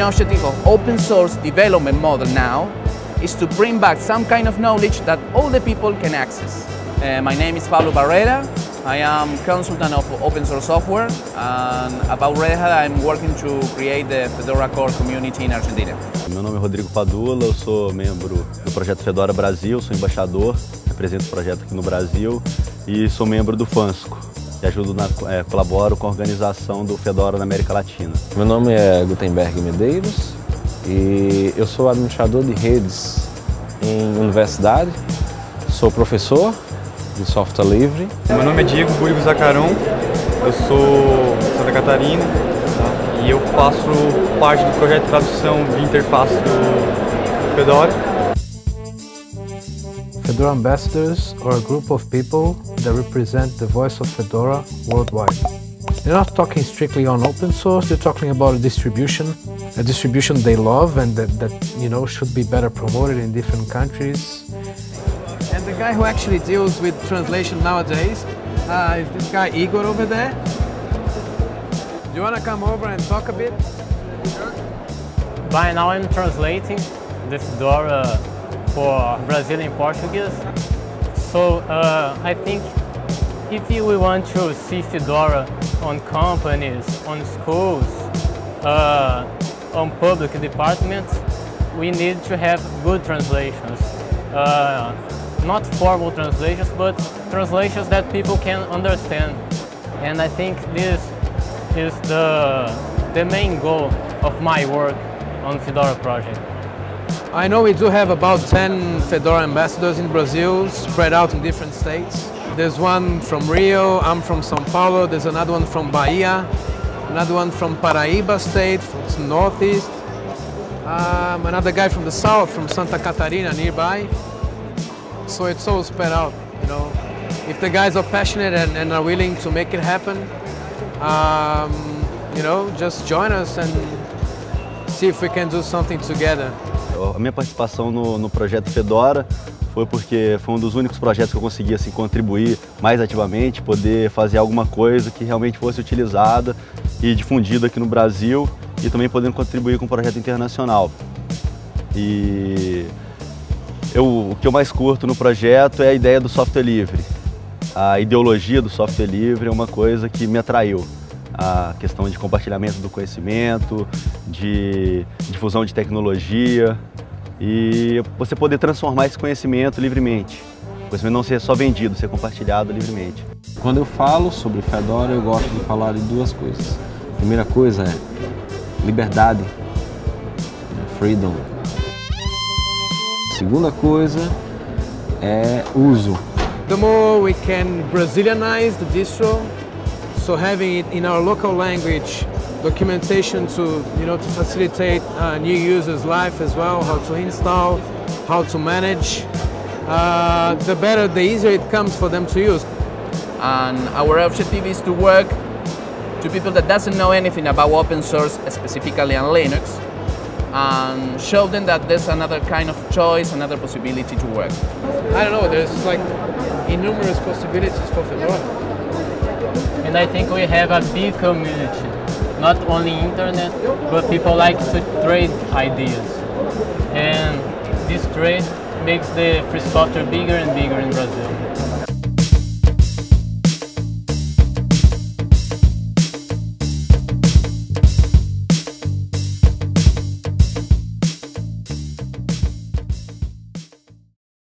objective of open source development model now is to bring back some kind of knowledge that all the people can access. Uh, my name is Pablo Barrera. I am consultant of open source software and about Red Hat I'm working to create the Fedora Core community in Argentina. Meu nome é Rodrigo Padula, eu sou membro do projeto Fedora Brasil, sou embaixador, represento o projeto aqui no Brasil e sou membro do FANSCO, e ajudo na, é, colaboro com a organização do Fedora na América Latina. Meu nome é Gutenberg Medeiros e eu sou administrador de redes em universidade, sou professor de software livre. Meu nome é Diego Burigo Zacarão, eu sou de Santa Catarina tá? e eu faço parte do projeto de tradução de interface do Fedora. Fedora ambassadors are a group of people that represent the voice of Fedora worldwide. They're not talking strictly on open source, they're talking about a distribution, a distribution they love and that, that you know should be better promoted in different countries. And the guy who actually deals with translation nowadays uh, is this guy Igor over there. Do you want to come over and talk a bit? Sure. By now I'm translating the Fedora for Brazilian Portuguese. So uh, I think if we want to see Fedora on companies, on schools, uh, on public departments, we need to have good translations. Uh, not formal translations, but translations that people can understand. And I think this is the, the main goal of my work on Fedora project. I know we do have about 10 Fedora ambassadors in Brazil, spread out in different states. There's one from Rio, I'm from São Paulo, there's another one from Bahia, another one from Paraíba state, from northeast, um, another guy from the south, from Santa Catarina nearby. So it's all spread out, you know. If the guys are passionate and, and are willing to make it happen, um, you know, just join us and see if we can do something together. A minha participação no, no projeto Fedora foi porque foi um dos únicos projetos que eu consegui assim, contribuir mais ativamente, poder fazer alguma coisa que realmente fosse utilizada e difundida aqui no Brasil e também podendo contribuir com o um projeto internacional. E eu, o que eu mais curto no projeto é a ideia do software livre. A ideologia do software livre é uma coisa que me atraiu. A questão de compartilhamento do conhecimento, de difusão de tecnologia e você poder transformar esse conhecimento livremente. O conhecimento não ser só vendido, ser compartilhado livremente. Quando eu falo sobre Fedora, eu gosto de falar de duas coisas. A primeira coisa é liberdade, freedom, Segunda coisa é uso. The more we can Brazilianize the distro, so having it in our local language, documentation to you know to facilitate uh, new users' life as well, how to install, how to manage. Uh, the better, the easier it comes for them to use. And our objective is to work to people that doesn't know anything about open source, specifically on Linux, and show them that there's another kind of choice, another possibility to work. I don't know, there's like innumerable possibilities for Fedora. And I think we have a big community, not only internet, but people like to trade ideas. And this trade makes the free software bigger and bigger in Brazil.